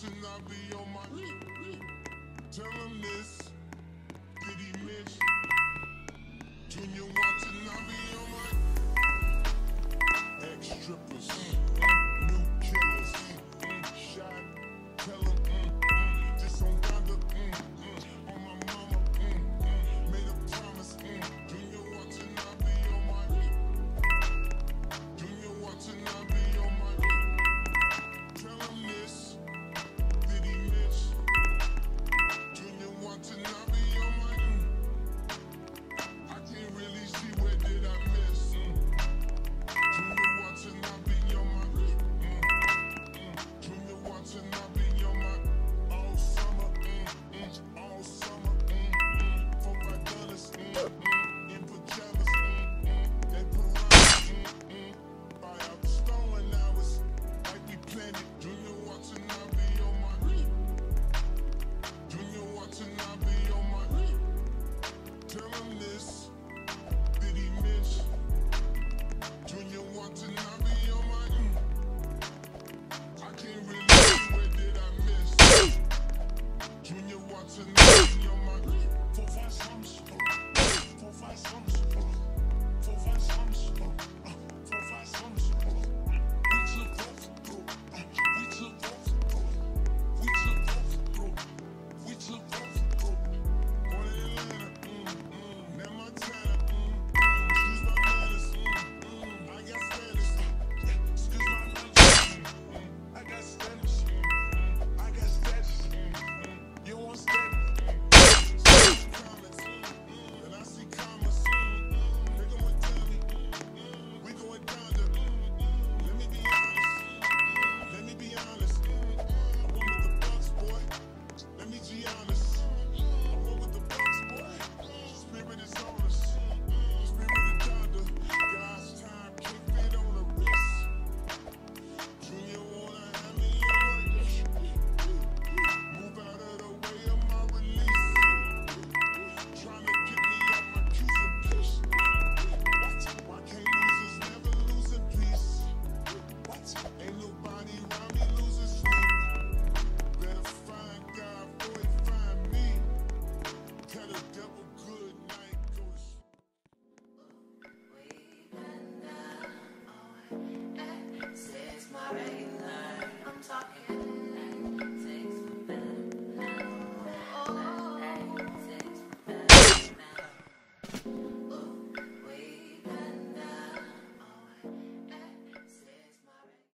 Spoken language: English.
Should I be on my Tell him this. Did he miss? Junior watching, I be on my ex strippers.